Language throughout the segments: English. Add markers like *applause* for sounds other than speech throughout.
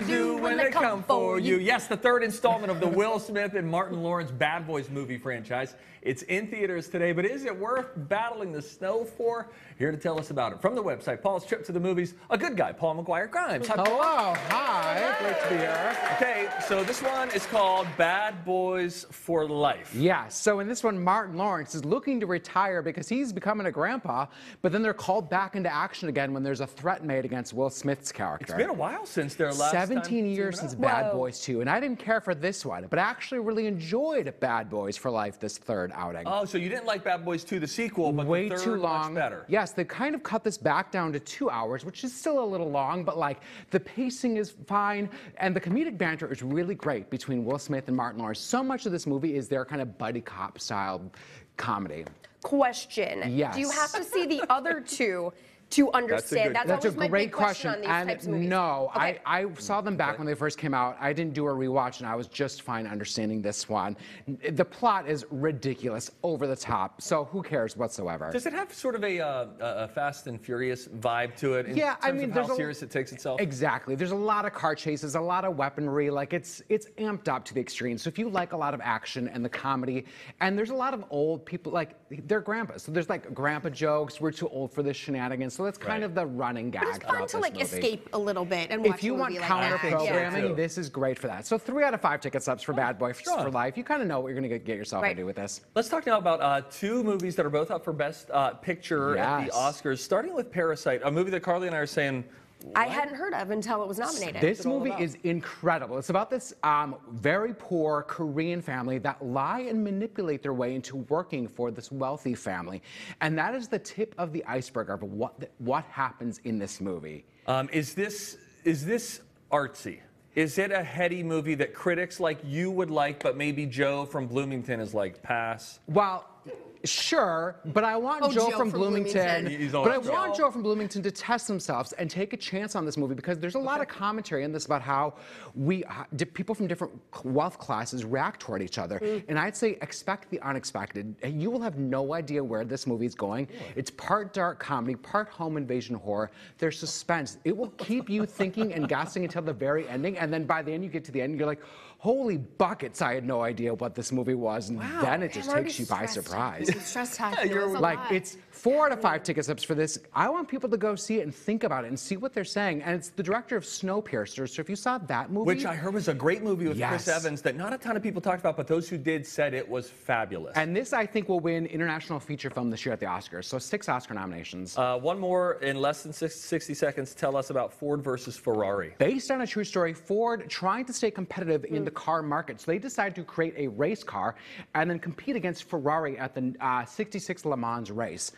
to do when they come for you. Yes, the third installment of the Will Smith and Martin Lawrence Bad Boys movie franchise. It's in theaters today, but is it worth battling the snow for? Here to tell us about it from the website, Paul's Trip to the Movies, a good guy, Paul McGuire Grimes. Hi, Hello, hi, great to be here. Okay, so this one is called Bad Boys for Life. Yeah, so in this one, Martin Lawrence is looking to retire because he's becoming a grandpa, but then they're called back into action again when there's a threat made against Will Smith's character. It's been a while since their last 17 time years since up. Bad Boys 2, and I didn't care for this one, but I actually really enjoyed Bad Boys for Life this third outing. Oh, so you didn't like Bad Boys 2, the sequel, but way the third too long. much better. Yes, they kind of cut this back down to two hours, which is still a little long, but like the pacing is fine, and the comedic banter is really great between Will Smith and Martin Lawrence. So much of this movie is their kind of buddy cop style comedy. Question. Yes. Do you have to see the other two to understand? good- That's, That's a my great big question, on these and types of movies. no, Okay. I, I saw them back when they first came out. I didn't do a rewatch, and I was just fine understanding this one. The plot is ridiculous, over the top. So who cares whatsoever? Does it have sort of a, uh, a Fast and Furious vibe to it? In Yeah, I mean, of there's how a- serious it takes itself. Exactly. There's a lot of car chases, a lot of weaponry. Like it's it's amped up to the extreme. So if you like a lot of action and the comedy, and there's a lot of old people, like they're grandpas. So there's like grandpa jokes. We're too old for this shenanigans. So that's kind Right. of the running gag. But it's fun to like movie. escape a little bit and watch If you a want movie counter like programming, too. this is great for that. So three out of five ticket subs for Bad Boys strong. for Life. You kind of know what you're going to get yourself Right. into with this. Let's talk now about uh, two movies that are both up for Best uh, Picture at the Oscars. Starting with Parasite, a movie that Carly and I are saying. I hadn't heard of until it was nominated. This movie is incredible. It's about this um, very poor Korean family that lie and manipulate their way into working for this wealthy family. And that is the tip of the iceberg of what, what happens in this movie. Um, is this is this artsy? Is it a heady movie that critics like you would like, but maybe Joe from Bloomington is like pass? Well, sure, but I want Oh, Joe, Joe from, from Bloomington. Bloomington. But I Joe. want Joe from Bloomington to test themselves and take a chance on this movie because there's a lot of commentary in this about how we how di- people from different wealth classes react toward each other. Mm. And I'd say expect the unexpected. You will have no idea where this movie is going. It's part dark comedy, part home invasion horror. There's suspense. It will keep you thinking and guessing until the very ending, and then by the end you get to the end, you're like. Holy buckets! I had no idea what this movie was, and then it just I'm takes you by surprise. stressed. Stressed out. you're It's a Like lot. it's four out of five ticket subs for this. I want people to go see it and think about it and see what they're saying. And it's the director of Snowpiercer. So if you saw that movie, Which I heard was a great movie with Chris Evans that not a ton of people talked about, but those who did said it was fabulous. and this I think will win international feature film this year at the Oscars. So six Oscar nominations. uh, one more in less than 60 seconds. Tell us about Ford versus Ferrari. Based on a true story, Ford trying to stay competitive in the car market. So they decided to create a race car and then compete against Ferrari at the uh, 66 Le Mans race.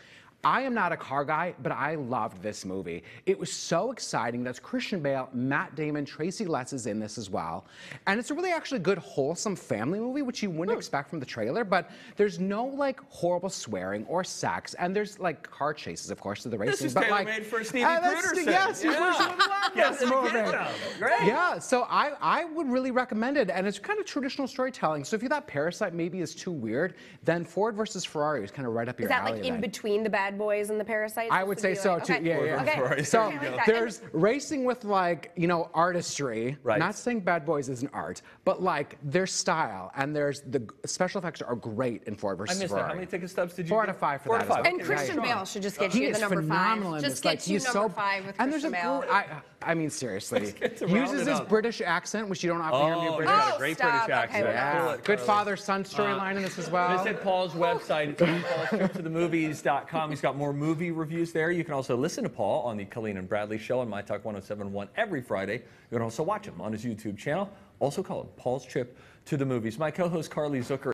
I am not a car guy, but I loved this movie. It was so exciting. That's Christian Bale, Matt Damon, Tracy Letts is in this as well. And it's a really actually good, wholesome family movie, which you wouldn't expect from the trailer, but there's no like horrible swearing or sex. And there's like car chases, of course, to the racing. is but like, tailor-made for Stevie Uh, that's- Bruderson. Yes, Yeah. Bruderson would love Yes, this the movie. it. Great. Yeah, so I, I would really recommend it, and it's kind of traditional storytelling. So if you thought Parasite maybe is too weird, then Ford versus Ferrari is kind of right up your alley. Is that alley. like in then. between the Bad Boys and the Parasites? I would say so like- too. okay. Yeah, yeah. Okay. Ferrari. So like there's racing with like you know artistry. Right. Not saying Bad Boys isn't art, but like their style and there's the special effects are great in Ford I versus missed that. How many ticket stubs did you Four get? out of five for Four that out of five. And Okay, Christian strong. Bale should just get He you the number phenomenal five. in Just this. get Like you he's number so five with and there's a Bale. gr- I, I mean seriously, get to he round uses it his. British accent, which you don't often hear him do Oh, British. he's got a Oh, great. British accent. well. Yeah, Pull it, good uh, father-son uh, storyline in this as well. Visit Paul's website, *laughs* paulstriptothemovies.com. He's got more movie reviews there. You can also listen to Paul on the Colleen and Bradley Show on My Talk 1071 every Friday. You can also watch him on his YouTube channel, also called Paul's Trip to the Movies. My co-host Carly Zucker